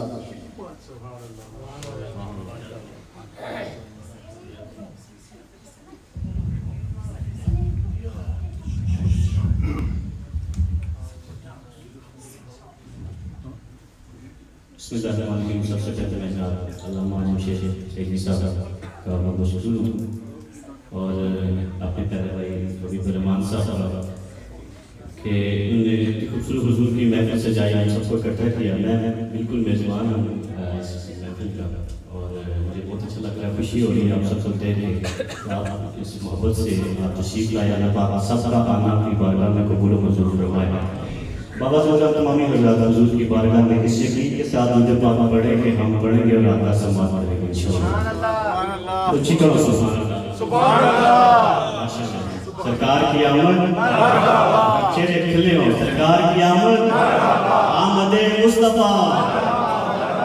بسم اللہ الرحمن الرحیم سب سے پہلے میں علامہ عالم شیخ شیخ صاحب کا بہت بہت شکر ہوں اور کہ انہوں نے اتنی خوبصورت حضور کی محفل سے جائی ہم سب کو اکٹھا کیا۔ میں بالکل میزبان ہوں۔ اس محفل کا۔ اور مجھے بہت اچھا لگ رہا ہے خوشی ہو رہی ہے۔ آپ سب کو دیکھ کے آپ اس محبت سے آپ تشریف لائے۔ اللہ پاک سب کا آنا آپ کی بارگاہ میں قبول و منظور فرمائے۔ بابا صاحب تمامی حضرات حضور کی بارگاہ میں اس یقین کے ساتھ مجھے پاک پڑھے کہ ہم پڑھیں گے اور آتا سماعت کریں گے انشاءاللہ۔ سبحان اللہ۔ سبحان اللہ۔ سرکار کی آمد اچھے سے کھلے ہو سرکار کی آمد آمد مصطفیٰ۔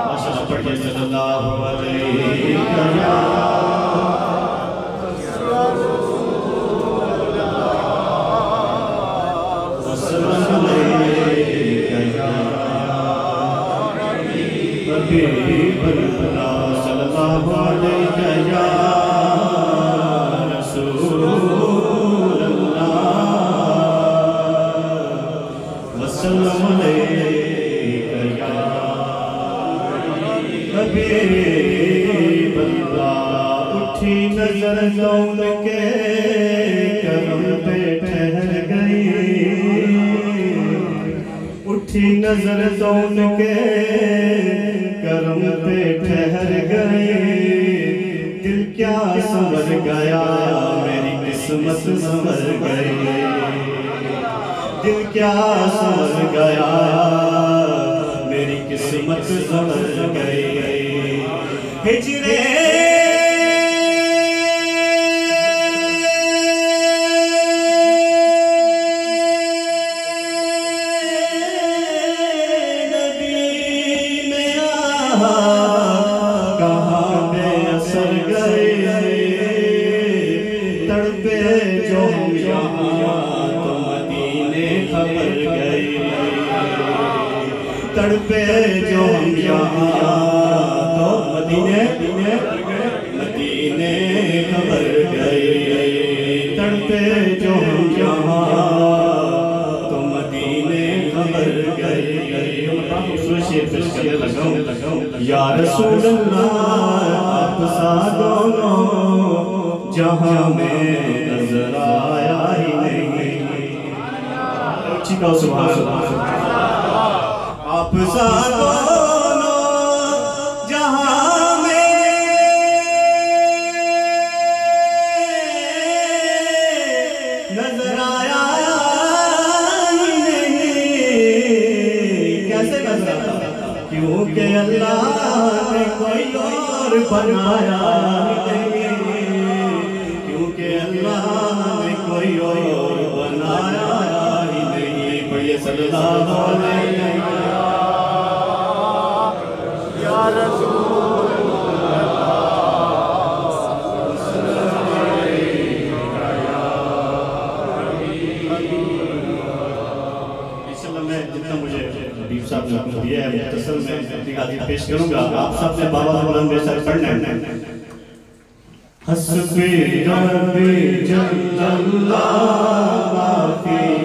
ماشاءاللہ پڑھئے صلی اللہ علیہ وسلم۔ اٹھی کون کے کرم پہ ٹھہر گئی۔ اٹھی نظر زون کے کرم پہ ٹھہر گئی۔ دل کیا سمر گیا، میری قسمت سمر گئی۔ دل کیا سمر گیا، میری قسمت سمر گئی۔ ہجرے مدینے خبر گئے تڑپے جو ہم یہاں تو مدینے مدینے خبر گئے تڑپے جو ہم یہاں تو مدینے خبر گئے یا رسول اللہ آپ سا دونوں جہاں میں چکا سبحان اللہ آپ سا جہاں میں نظر آیا نہیں کیسے نظر آیا کیونکہ اللہ نے کوئی اور بنایا کیونکہ اللہ نے کوئی اور صلی اللہ علیہ یا رسول میں جتنا مجھے حبیب صاحب نے دیا ہے مختصر میں اپنی حاضر پیش کروں گا آپ سب سے بابا بلند بے سر پڑھنا ہے حسبی جل اللہ ما فی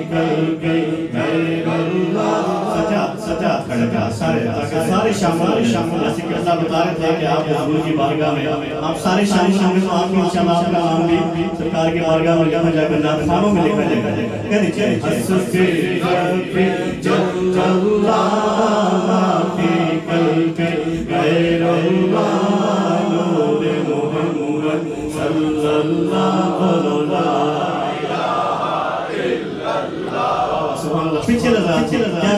تاکہ سارے شامل شامل جیسے کہ اللہ بتا رہے تھے کہ آپ حضور کی بارگاہ میں آپ سارے شامل شامل تو آپ کی انشاءاللہ آپ کا نام بھی سرکار کی بارگاہ میں جہاں جا کر نام خانوں میں لکھا جائے گا۔ کہہ دیجیے۔ حسبی ربی جل اللہ ما فی قلبی غیر اللہ نور محمد صلی اللہ علیہ سبحان اللہ۔ پیچھے لگا۔ کیا کہنا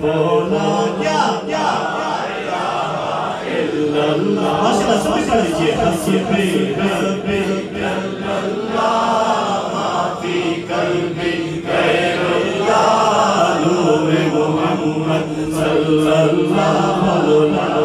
مولا کیا کیا ماشاءاللہ سب پڑھ لیجیے حسبی ربی اللہ محمد صلی اللہ علیہ وسلم